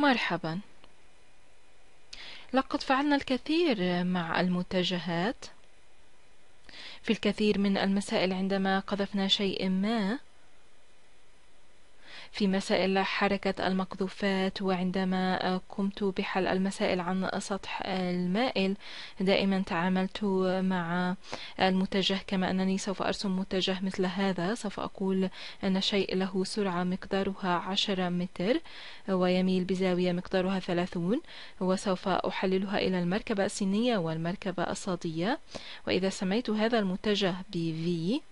مرحبا. لقد فعلنا الكثير مع المتجهات. في الكثير من المسائل عندما قذفنا شيء ما في مسائل حركة المقذوفات وعندما قمت بحل المسائل عن سطح المائل دائما تعاملت مع المتجه كما أنني سوف أرسم متجه مثل هذا. سوف أقول أن شيء له سرعة مقدارها عشرة متر ويميل بزاوية مقدارها ثلاثون وسوف أحللها إلى المركبة السينية والمركبة الصادية. وإذا سميت هذا المتجه ب V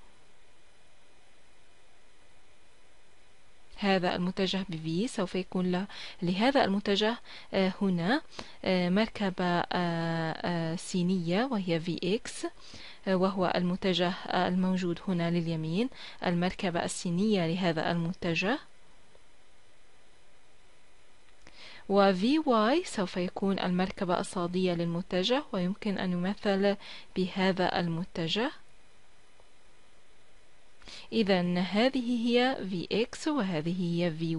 هذا المتجه ب V سوف يكون له لهذا المتجه آه، هنا آه، مركبة آه، سينية وهي Vx وهو المتجه الموجود هنا لليمين المركبة السينية لهذا المتجه. و Vy سوف يكون المركبة الصادية للمتجه ويمكن أن يمثل بهذا المتجه. إذا هذه هي Vx وهذه هي Vy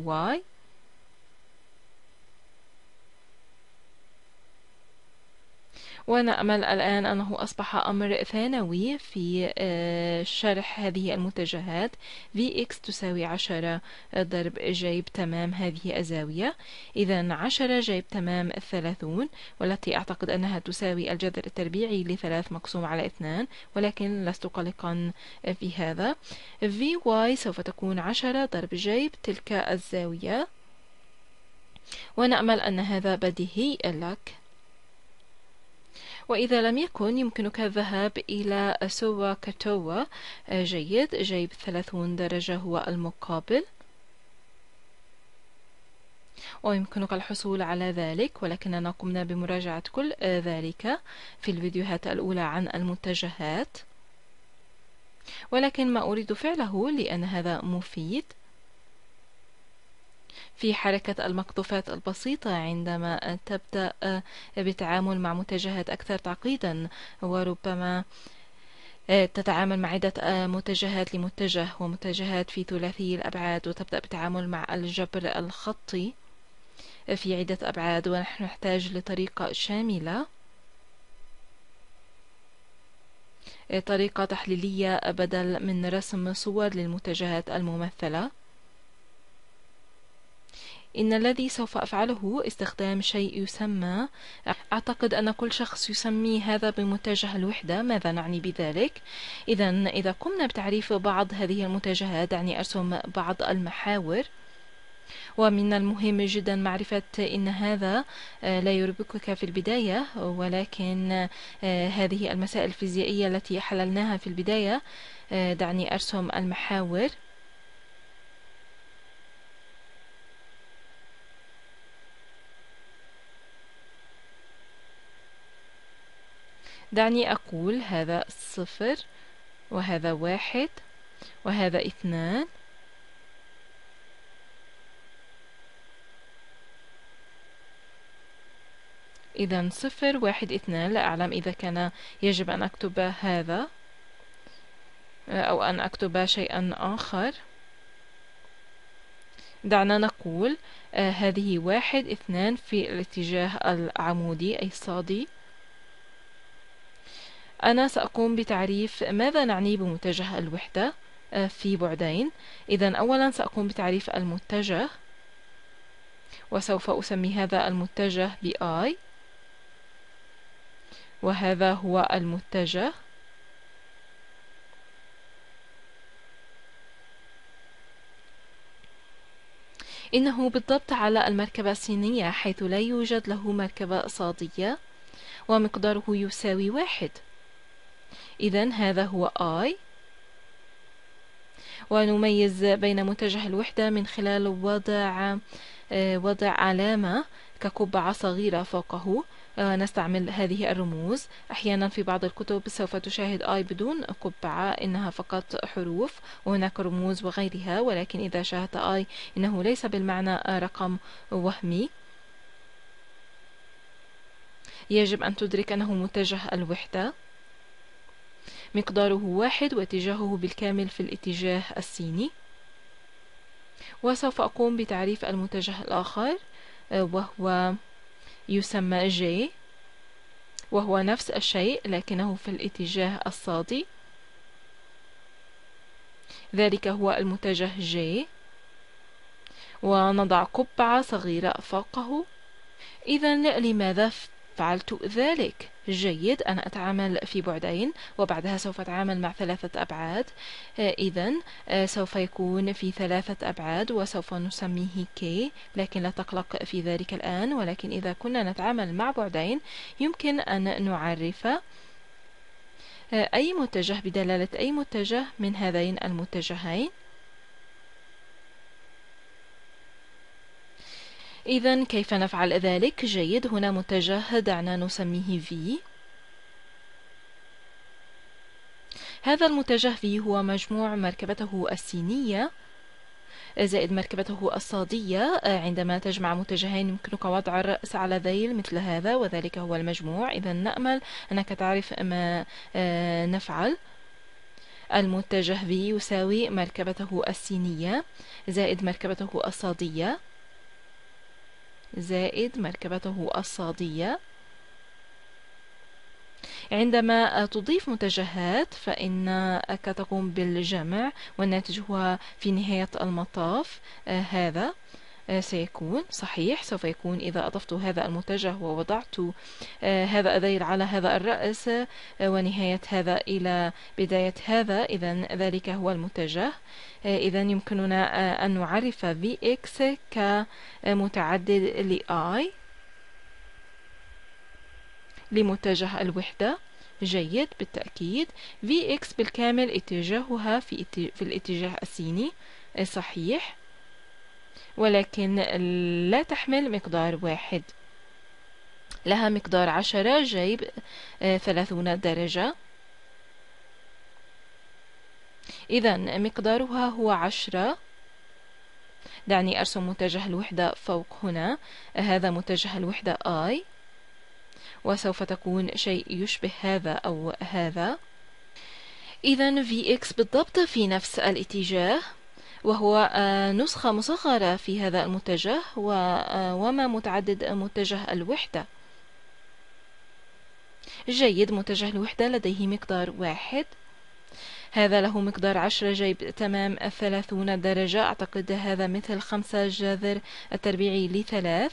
ونأمل الآن أنه أصبح أمر ثانوي في آه، شرح هذه المتجهات. Vx تساوي عشرة ضرب جيب تمام هذه الزاوية. إذا عشرة جيب تمام الثلاثون والتي أعتقد أنها تساوي الجذر التربيعي لثلاث مقسوم على اثنان ولكن لست قلقا في هذا. Vy سوف تكون عشرة ضرب جيب تلك الزاوية. ونأمل أن هذا بديهي لك. وإذا لم يكن يمكنك الذهاب إلى سوا كتوا آه، جيد. جيب 30 درجة هو المقابل. ويمكنك الحصول على ذلك ولكننا قمنا بمراجعة كل آه، ذلك في الفيديوهات الأولى عن المتجهات. ولكن ما أريد فعله لأن هذا مفيد. في حركة المقطوفات البسيطة عندما تبدأ بالتعامل مع متجهات أكثر تعقيدا وربما تتعامل مع عدة متجهات لمتجه ومتجهات في ثلاثي الأبعاد وتبدأ بالتعامل مع الجبر الخطي في عدة أبعاد ونحن نحتاج لطريقة شاملة. طريقة تحليلية بدل من رسم صور للمتجهات الممثلة. إن الذي سوف أفعله استخدام شيء يسمى أعتقد أن كل شخص يسمي هذا بمتجه الوحدة ماذا نعني بذلك؟ إذا إذا قمنا بتعريف بعض هذه المتجهات دعني أرسم بعض المحاور ومن المهم جدا معرفة إن هذا آه، لا يربكك في البداية ولكن آه، هذه المسائل الفيزيائية التي حللناها في البداية آه، دعني أرسم المحاور دعني أقول هذا صفر وهذا واحد وهذا اثنان. إذا صفر واحد اثنان لا أعلم إذا كان يجب أن أكتب هذا أو أن أكتب شيئا آخر. دعنا نقول آه هذه واحد اثنان في الاتجاه العمودي أي الصادي. أنا سأقوم بتعريف ماذا نعني بمتجه الوحدة آه، في بعدين. إذا أولا سأقوم بتعريف المتجه وسوف أسمي هذا المتجه ب I وهذا هو المتجه. إنه بالضبط على المركبة الصينية حيث لا يوجد له مركبة صادية ومقداره يساوي واحد. إذا هذا هو I. ونميز بين متجه الوحدة من خلال وضع آه، وضع علامة كقبعة صغيرة فوقه. آه، نستعمل هذه الرموز. أحيانا في بعض الكتب سوف تشاهد آي بدون قبعة إنها فقط حروف. وهناك رموز وغيرها ولكن إذا شاهدت آي إنه ليس بالمعنى رقم وهمي. يجب أن تدرك أنه متجه الوحدة. مقداره واحد واتجاهه بالكامل في الاتجاه السيني. وسوف أقوم بتعريف المتجه الآخر وهو يسمى J وهو نفس الشيء لكنه في الاتجاه الصادي. ذلك هو المتجه J. ونضع قبعة صغيرة فوقه. إذا لماذا فعلت ذلك؟ جيد. أنا أتعامل في بعدين وبعدها سوف أتعامل مع ثلاثة أبعاد. آه، إذا آه، سوف يكون في ثلاثة أبعاد وسوف نسميه K لكن لا تقلق في ذلك الآن. ولكن إذا كنا نتعامل مع بعدين يمكن أن نعرف آه، أي متجه بدلالة أي متجه من هذين المتجهين. إذا كيف نفعل ذلك؟ جيد. هنا متجه دعنا نسميه V. هذا المتجه V هو مجموع مركبته السينية زائد مركبته الصادية. عندما تجمع متجهين يمكنك وضع الرأس على ذيل مثل هذا وذلك هو المجموع. إذا نأمل أنك تعرف ما آه، نفعل. المتجه V يساوي مركبته السينية زائد مركبته الصادية. زائد مركبته الصادية. عندما تضيف متجهات فإنك تقوم بالجمع والناتج هو في نهاية المطاف آه، هذا. سيكون صحيح. سوف يكون إذا أضفت هذا المتجه ووضعت آه، هذا الذيل على هذا الرأس ونهاية هذا إلى بداية هذا. إذا ذلك هو المتجه. إذا يمكننا أن نعرف Vx كمتعدد ل I لمتجه الوحدة. جيد بالتأكيد. Vx بالكامل اتجاهها في, في الاتجاه السيني. صحيح. ولكن لا تحمل مقدار واحد. لها مقدار عشرة جيب ثلاثون درجة. إذا مقدارها هو عشرة. دعني أرسم متجه الوحدة فوق هنا. هذا متجه الوحدة I. وسوف تكون شيء يشبه هذا أو هذا. إذا Vx بالضبط في نفس الاتجاه. وهو آه، نسخة مصغرة في هذا المتجه آه، وما متعدد متجه الوحدة. جيد متجه الوحدة لديه مقدار واحد. هذا له مقدار عشرة جيب تمام الثلاثون درجة. أعتقد هذا مثل خمسة جذر التربيعي لثلاث.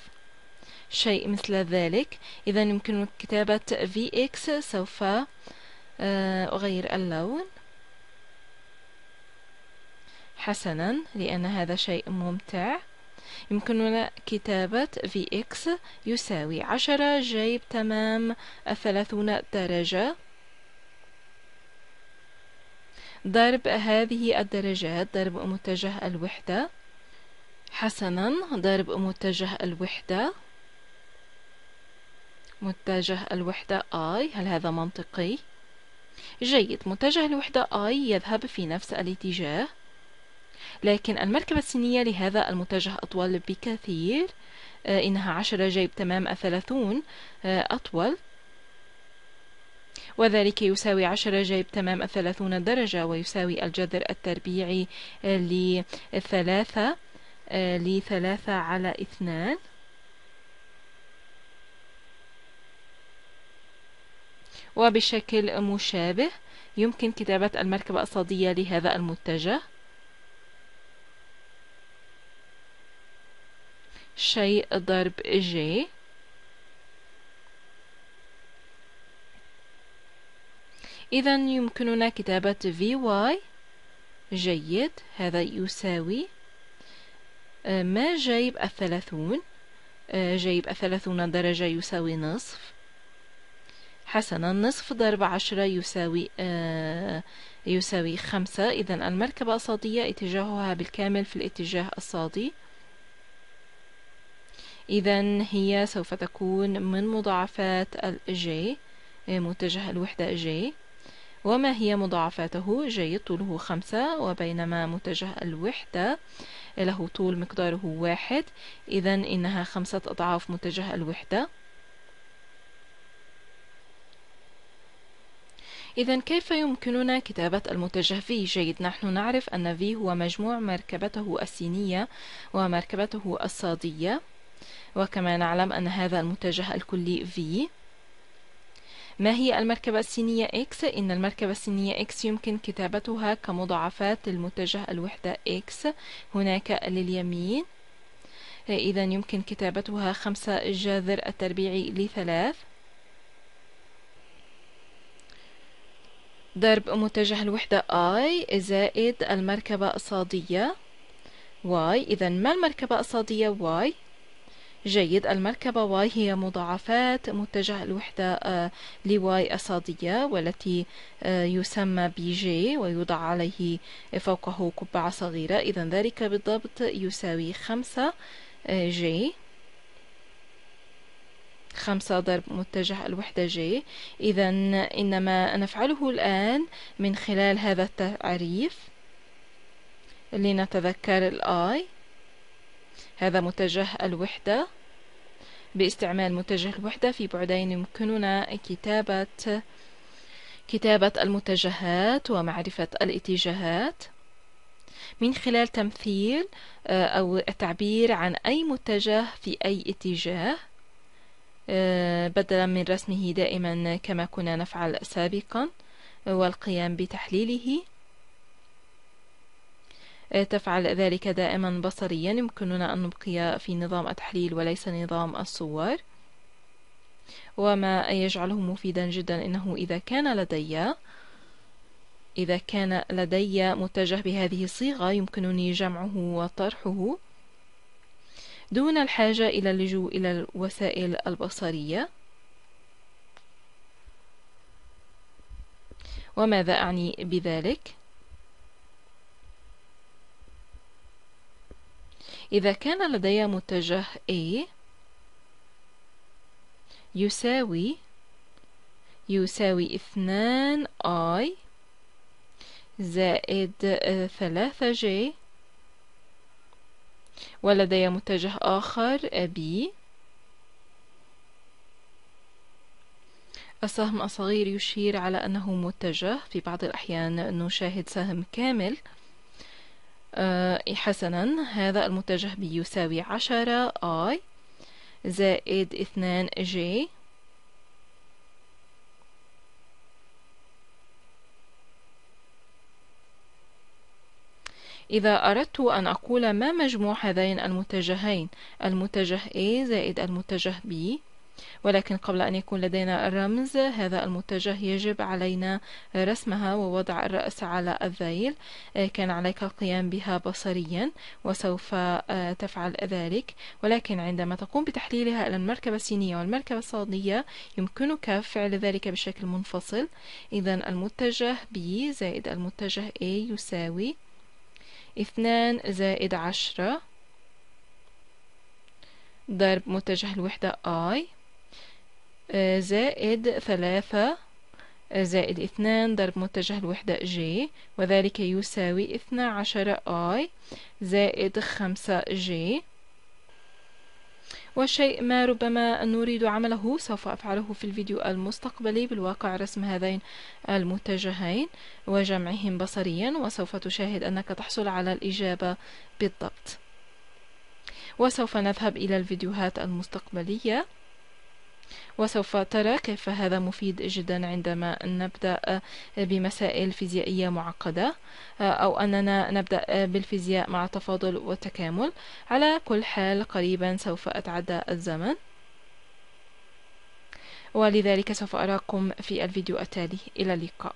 شيء مثل ذلك. إذا يمكن كتابة Vx سوف آه، أغير اللون. حسنا لأن هذا شيء ممتع. يمكننا كتابة Vx يساوي عشرة جيب تمام الثلاثون درجة. ضرب هذه الدرجات ضرب متجه الوحدة. حسنا ضرب متجه الوحدة. متجه الوحدة I هل هذا منطقي؟ جيد متجه الوحدة I يذهب في نفس الاتجاه. لكن المركبة السينية لهذا المتجه أطول بكثير. آه، إنها عشرة جيب تمام الثلاثون آه، أطول. وذلك يساوي عشرة جيب تمام الثلاثون درجة ويساوي الجذر التربيعي آه، لثلاثة لثلاثة على اثنان. وبشكل مشابه يمكن كتابة المركبة الصادية لهذا المتجه. شيء ضرب جي إذا يمكننا كتابة Vy جيد هذا يساوي آه، ما جايب الثلاثون؟ آه، جايب الثلاثون درجة يساوي نصف. حسنا نصف ضرب عشرة يساوي آه يساوي خمسة. إذا المركبة الصادية اتجاهها بالكامل في الاتجاه الصادي إذا هي سوف تكون من مضاعفات الجي آه، متجه الوحدة جي وما هي مضاعفاته؟ جيد طوله خمسة وبينما متجه الوحدة له طول مقداره واحد. إذا إنها خمسة أضعاف متجه الوحدة إذا كيف يمكننا كتابة المتجه V؟ جيد نحن نعرف أن V هو مجموع مركبته السينية ومركبته الصادية. وكما نعلم أن هذا المتجه الكلي V ما هي المركبة السينية X؟ إن المركبة السينية X يمكن كتابتها كمضاعفات للمتجه الوحدة X هناك لليمين إذا يمكن كتابتها خمسة جاذر التربيعي لثلاث ضرب متجه الوحدة I زائد المركبة الصادية Y إذا ما المركبة الصادية Y؟ جيد. المركبة Y هي مضاعفات متجه الوحدة آه، لواي الصادية والتي آه، يسمى بجي ويوضع عليه فوقه قبعة صغيرة. إذا ذلك بالضبط يساوي خمسة آه، j. خمسة ضرب متجه الوحدة j. إذا إن ما نفعله الآن من خلال هذا التعريف. لنتذكر ال i هذا متجه الوحدة. باستعمال متجه الوحدة في بعدين يمكننا كتابة كتابة المتجهات ومعرفة الاتجاهات. من خلال تمثيل آه، أو التعبير عن أي متجه في أي اتجاه آه، بدلا من رسمه دائما كما كنا نفعل سابقا والقيام بتحليله. تفعل ذلك دائما بصريا. يمكننا أن نبقي في نظام التحليل وليس نظام الصور. وما يجعله مفيدا جدا إنه إذا كان لدي إذا كان لدي متجه بهذه الصيغة يمكنني جمعه وطرحه دون الحاجة إلى اللجوء إلى الوسائل البصرية. وماذا أعني بذلك؟ إذا كان لدي متجه A يساوي يساوي اثنان I زائد ثلاثة J ولدي متجه آخر B. السهم الصغير يشير على أنه متجه. في بعض الأحيان نشاهد سهم كامل. آه حسنا. هذا المتجه بيساوي عشرة I زائد اثنان J إذا أردت أن أقول ما مجموع هذين المتجهين المتجه A زائد المتجه B ولكن قبل أن يكون لدينا الرمز هذا المتجه يجب علينا رسمها ووضع الرأس على الذيل. آه، كان عليك القيام بها بصريا وسوف آه، تفعل ذلك. ولكن عندما تقوم بتحليلها إلى المركبة السينية والمركبة الصادية يمكنك فعل ذلك بشكل منفصل. إذا المتجه B زائد المتجه A يساوي اثنان زائد عشرة ضرب متجه الوحدة I. زائد ثلاثة زائد اثنان ضرب متجه الوحدة ج وذلك يساوي اثنى عشر I زائد خمسة ج والشيء ما ربما نريد عمله سوف أفعله في الفيديو المستقبلي بالواقع رسم هذين المتجهين وجمعهم بصريا وسوف تشاهد أنك تحصل على الإجابة بالضبط. وسوف نذهب إلى الفيديوهات المستقبلية. وسوف ترى كيف هذا مفيد جدا عندما نبدأ بمسائل فيزيائية معقدة أو أننا نبدأ بالفيزياء مع تفاضل وتكامل. على كل حال قريبا سوف أتعدى الزمن. ولذلك سوف أراكم في الفيديو التالي. إلى اللقاء.